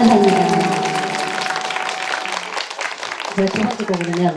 감사합니다. 네, 두 번째 곡은요.